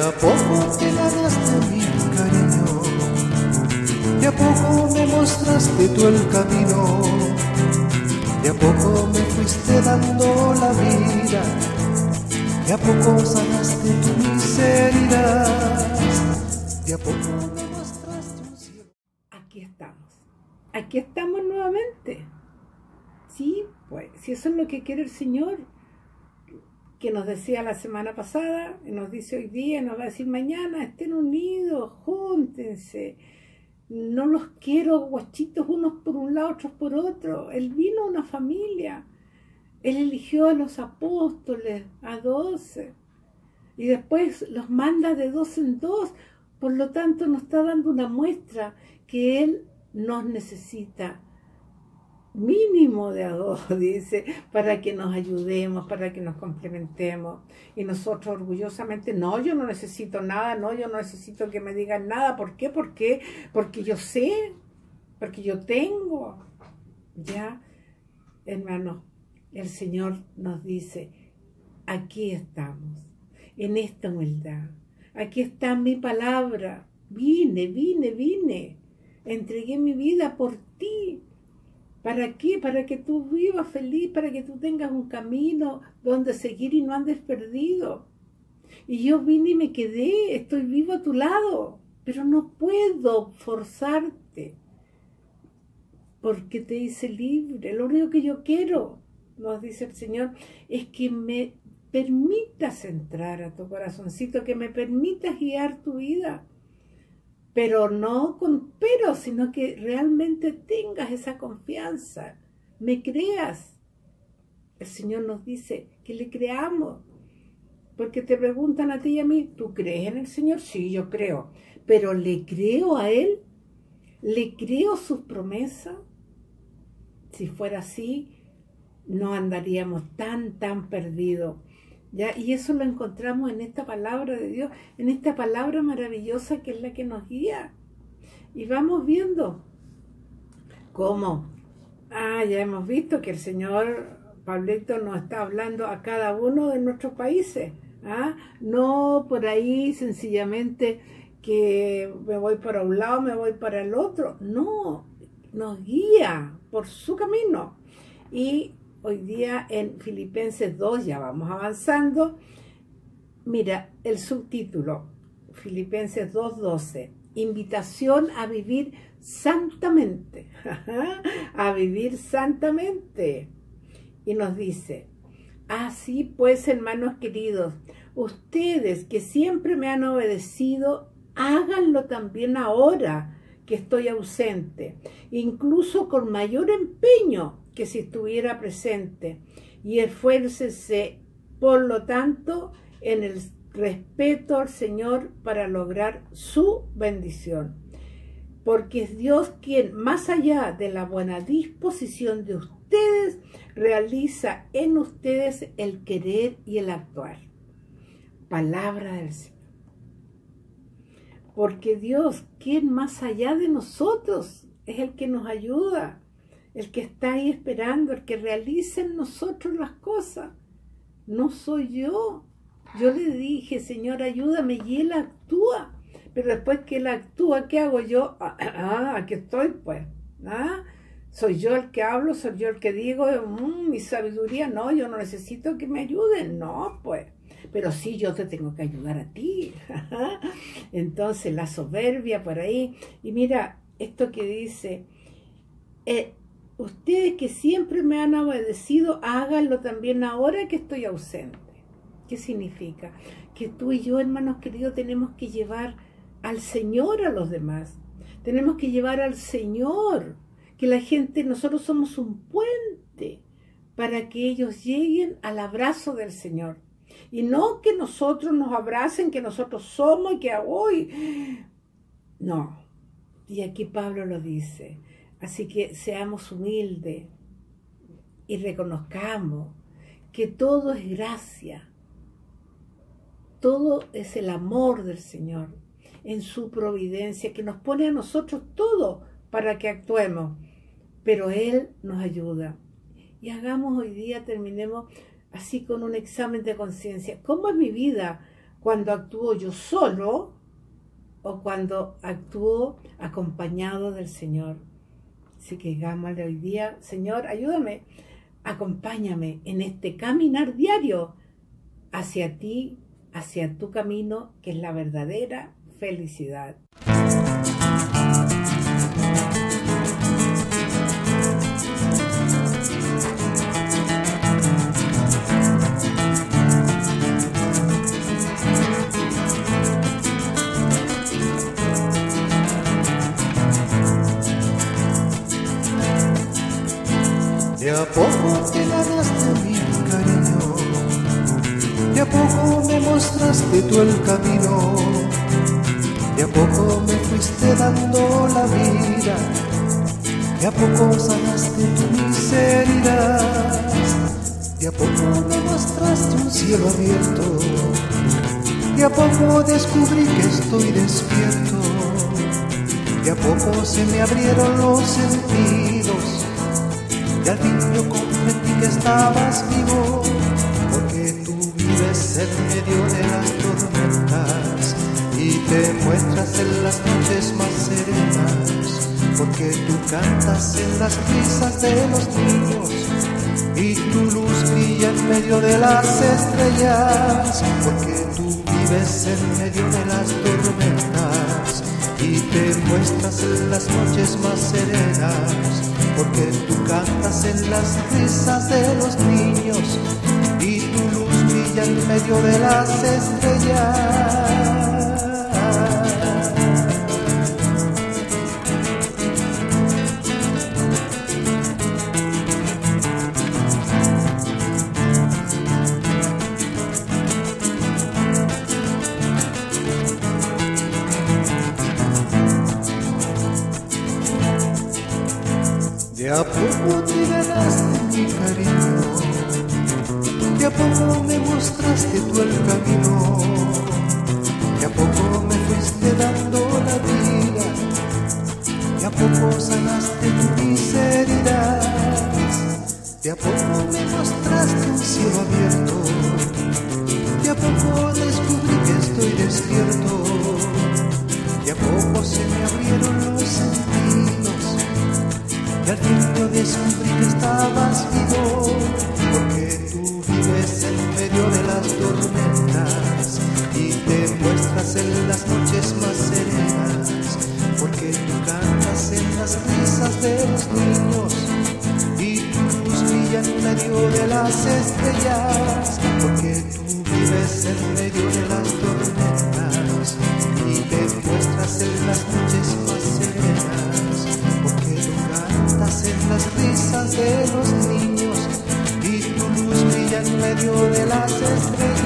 a poco te ganaste mi cariño, de a poco me mostraste tú el camino, de a poco me fuiste dando la vida, de a poco sanaste tu miseria, de a poco me mostraste un cielo. Aquí estamos. Aquí estamos nuevamente. Sí, pues, si eso es lo que quiere el Señor, que nos decía la semana pasada, nos dice hoy día, nos va a decir mañana, estén unidos, júntense. No los quiero guachitos unos por un lado, otros por otro. Él vino a una familia. Él eligió a los apóstoles, a doce, y después los manda de dos en dos. Por lo tanto, nos está dando una muestra que Él nos necesita mínimo de a dos, dice, para que nos ayudemos, para que nos complementemos. Y nosotros orgullosamente, no, yo no necesito nada, no, yo no necesito que me digan nada. ¿Por qué? ¿Por qué? Porque yo sé, porque yo tengo. Ya, hermano, el Señor nos dice, aquí estamos, en esta humildad. Aquí está mi palabra. Vine, vine, vine. Entregué mi vida por ti ¿Para qué? Para que tú vivas feliz, para que tú tengas un camino donde seguir y no andes perdido. Y yo vine y me quedé, estoy vivo a tu lado, pero no puedo forzarte porque te hice libre. Lo único que yo quiero, nos dice el Señor, es que me permitas entrar a tu corazoncito, que me permitas guiar tu vida pero no con pero, sino que realmente tengas esa confianza, me creas. El Señor nos dice que le creamos, porque te preguntan a ti y a mí, ¿tú crees en el Señor? Sí, yo creo, pero ¿le creo a Él? ¿Le creo sus promesas? Si fuera así, no andaríamos tan, tan perdidos y eso lo encontramos en esta palabra de Dios, en esta palabra maravillosa que es la que nos guía. Y vamos viendo cómo, ah, ya hemos visto que el Señor Pablito nos está hablando a cada uno de nuestros países. ¿ah? No por ahí sencillamente que me voy para un lado, me voy para el otro. No, nos guía por su camino. Y hoy día en Filipenses 2, ya vamos avanzando. Mira, el subtítulo, Filipenses 2.12, invitación a vivir santamente, a vivir santamente. Y nos dice, así pues, hermanos queridos, ustedes que siempre me han obedecido, háganlo también ahora que estoy ausente, incluso con mayor empeño que si estuviera presente y esfuércese, por lo tanto, en el respeto al Señor para lograr su bendición. Porque es Dios quien, más allá de la buena disposición de ustedes, realiza en ustedes el querer y el actuar. Palabra del Señor. Porque Dios, quien más allá de nosotros, es el que nos ayuda el que está ahí esperando, el que realice en nosotros las cosas. No soy yo. Yo le dije, Señor, ayúdame, y Él actúa. Pero después que Él actúa, ¿qué hago yo? Ah, ah aquí estoy, pues. ¿Ah? Soy yo el que hablo, soy yo el que digo, mm, mi sabiduría, no, yo no necesito que me ayuden, no, pues. Pero sí, yo te tengo que ayudar a ti. Entonces, la soberbia por ahí. Y mira, esto que dice, eh, ustedes que siempre me han obedecido, háganlo también ahora que estoy ausente. ¿Qué significa? Que tú y yo, hermanos queridos, tenemos que llevar al Señor a los demás. Tenemos que llevar al Señor, que la gente, nosotros somos un puente para que ellos lleguen al abrazo del Señor. Y no que nosotros nos abracen, que nosotros somos y que hoy. No. Y aquí Pablo lo dice. Así que seamos humildes y reconozcamos que todo es gracia, todo es el amor del Señor en su providencia que nos pone a nosotros todo para que actuemos, pero Él nos ayuda. Y hagamos hoy día, terminemos así con un examen de conciencia. ¿Cómo es mi vida? cuando actúo yo solo o cuando actúo acompañado del Señor. Así que digámosle hoy día, Señor, ayúdame, acompáñame en este caminar diario hacia ti, hacia tu camino, que es la verdadera felicidad. A poco me mostraste tú el camino, de a poco me fuiste dando la vida, de a poco sanaste tu miseria, de a poco me mostraste un cielo abierto, de a poco descubrí que estoy despierto, de a poco se me abrieron los sentidos. Y al fin yo comprendí que estabas vivo, en medio de las tormentas y te muestras en las noches más serenas, porque tú cantas en las risas de los niños y tu luz brilla en medio de las estrellas, porque tú vives en medio de las tormentas y te muestras en las noches más serenas porque tú cantas en las risas de los niños y tu luz en medio de las estrellas. De a poco te ganaste mi cariño, poco me mostraste tú el camino, de a poco me fuiste dando la vida, de a poco sanaste tu miseria, de a poco me mostraste medio de las estrellas.